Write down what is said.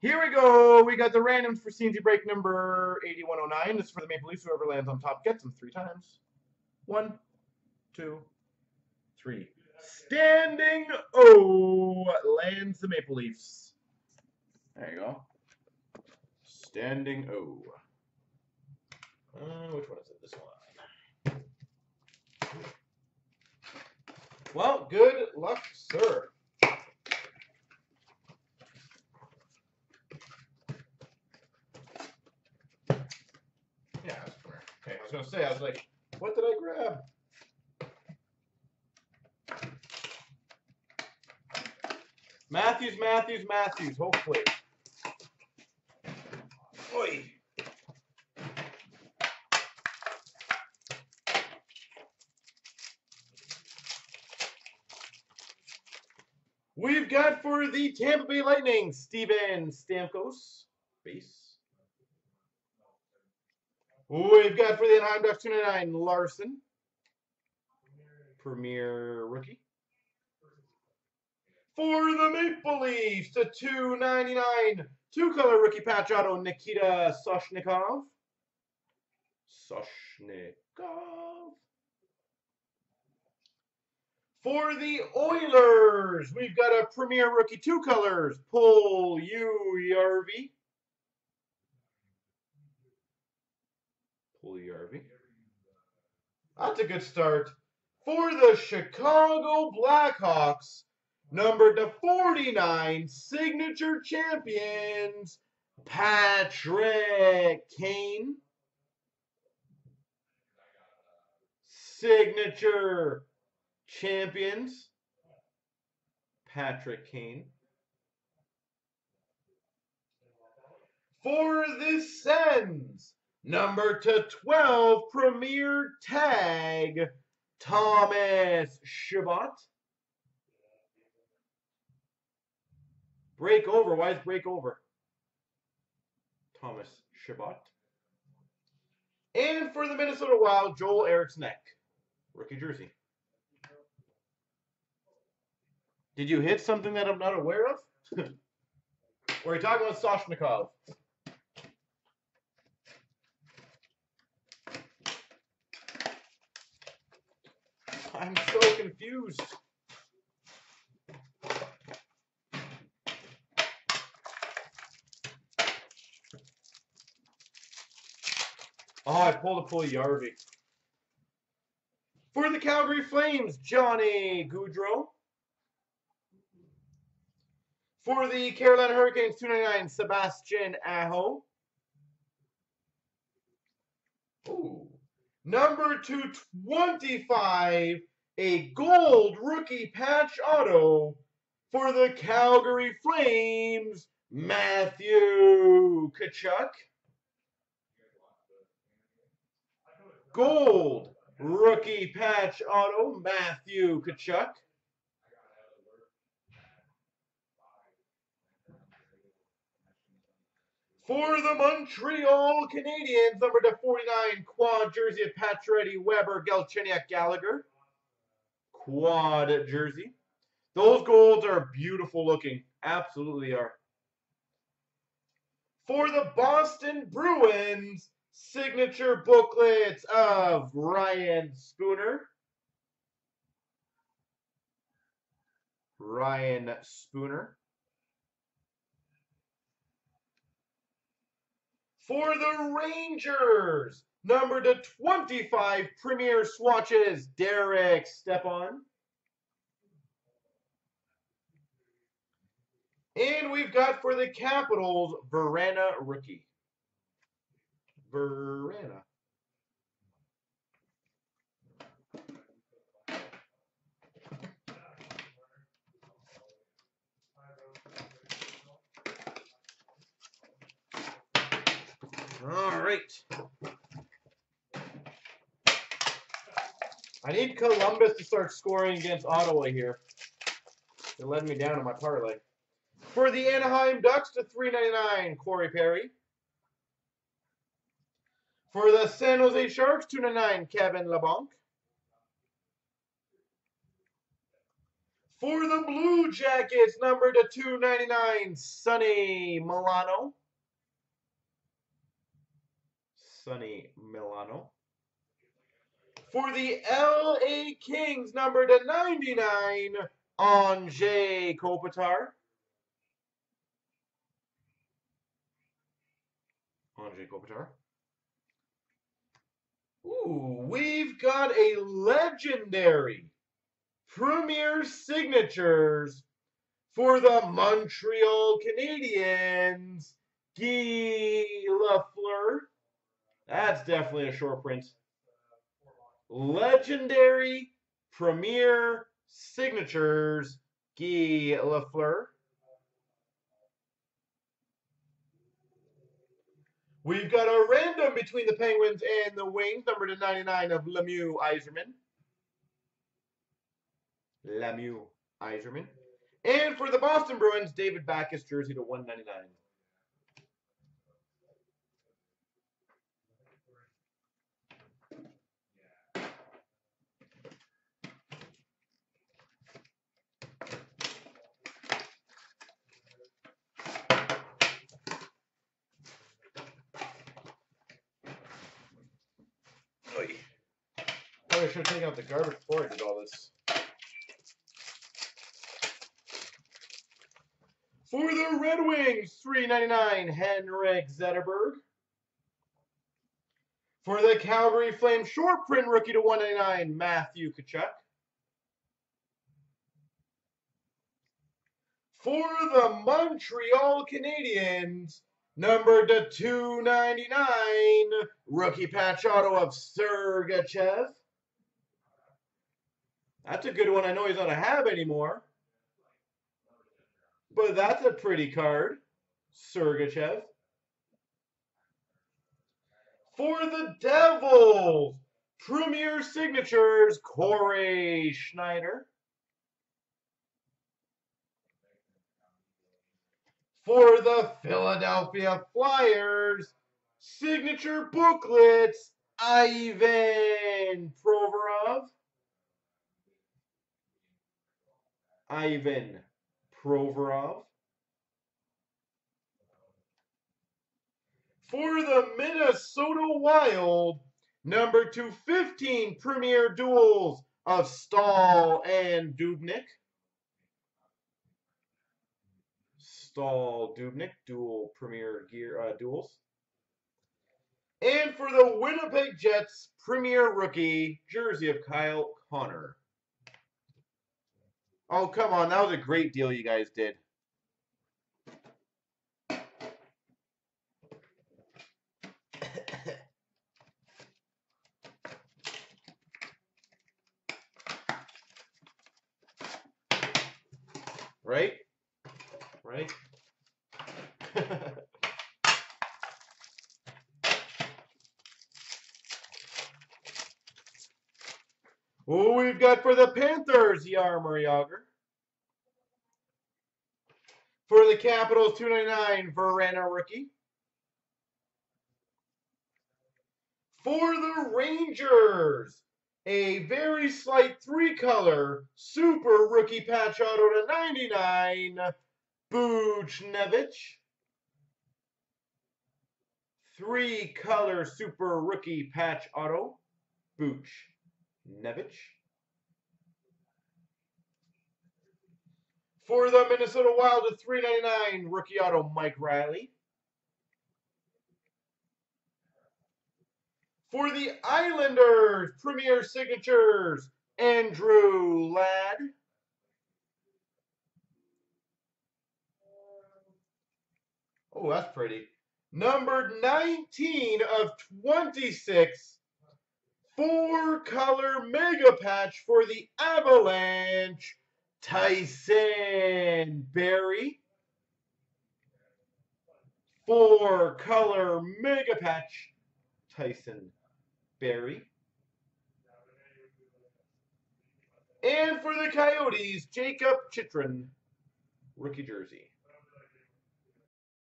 Here we go. We got the randoms for CNC break number 8109. This is for the Maple Leafs. Whoever lands on top gets them three times. One, two, three. Standing O lands the Maple Leafs. There you go. Standing O. Uh, which one is it? This one. Well, good luck, sir. Yeah, that's was gonna say, I was like, what did I grab? Matthews, Matthews, Matthews, hopefully. Oi. We've got for the Tampa Bay Lightning, Steven Stamkos, base. We've got for the Anaheim Ducks 299, Larsson, premier rookie. For the Maple Leafs, the 299, two-color rookie patch auto, Nikita Soshnikov. Soshnikov. For the Oilers, we've got a premier rookie, two colors, Puljujarvi. Puljujarvi. That's a good start. For the Chicago Blackhawks, number to 49, signature champions, Patrick Kane. Signature champions, Patrick Kane. For the Sens, number to 12, premier tag, Thomas Chabot. Break over. Why is break over? Thomas Chabot. And for the Minnesota Wild, Joel Eriksson, rookie jersey. Did you hit something that I'm not aware of? you talking about Soshnikov? I'm so confused. Oh, I pulled a Puljujarvi. For the Calgary Flames, Johnny Gaudreau. For the Carolina Hurricanes, 299, Sebastian Aho. Ooh. Number 225, a gold rookie patch auto for the Calgary Flames, Matthew Tkachuk. Gold rookie patch auto, Matthew Tkachuk. For the Montreal Canadiens, number to 49, quad jersey of Pacioretty, Weber, Galchenyuk, Gallagher. Quad jersey. Those golds are beautiful looking. Absolutely are. For the Boston Bruins, signature booklets of Ryan Spooner. Ryan Spooner. For the Rangers, number to 25, Premier Swatches, Derek Stepan. And we've got for the Capitals, Vrana rookie. Vrana. All right. I need Columbus to start scoring against Ottawa here. They're letting me down in my parlay. For the Anaheim Ducks to 399, Corey Perry. For the San Jose Sharks, 299, Kevin Labanc. For the Blue Jackets, number to 299, Sonny Milano. Sonny Milano. For the LA Kings, number to 99, Anze Kopitar. Anze Kopitar. Ooh, we've got a legendary premier signatures for the Montreal Canadiens, Guy Lafleur. That's definitely a short print. Legendary premier signatures, Guy Lafleur. We've got a random between the Penguins and the Wings, number to 99 of Lemieux Yzerman. Lemieux Yzerman. And for the Boston Bruins, David Backes, jersey to 199. Probably should have taken out the garbage before I did all this. For the Red Wings, 399, Henrik Zetterberg. For the Calgary Flames, short print rookie to 199, Matthew Tkachuk. For the Montreal Canadiens, number to 299, rookie patch auto of Sergachev. That's a good one. I know he's not a Hab anymore. But that's a pretty card. Sergachev. For the Devils, Premier Signatures, Cory Schneider. For the Philadelphia Flyers, Signature Booklets, Ivan Provorov. Ivan Provorov. For the Minnesota Wild, number 215 Premier Duels of Staal and Dubnyk. Staal Dubnyk, dual Premier Gear uh, Duels. And for the Winnipeg Jets, Premier Rookie, jersey of Kyle Connor. Oh, come on. That was a great deal you guys did. right? Right? We've got for the Panthers, Jaromir Jagr. For the Capitals, 299, Vrana rookie. For the Rangers, a very slight three-color super rookie patch auto to 99, Buchnevich. Three-color super rookie patch auto, Buchnevich. For the Minnesota Wild, a 399 rookie auto, Mike Reilly. For the Islanders, Premier Signatures, Andrew Ladd. Oh, that's pretty. Number 19 of 26. Four color mega patch for the Avalanche. Tyson Barrie. Four color mega patch. Tyson Barrie. And for the Coyotes, Jakob Chychrun, rookie jersey.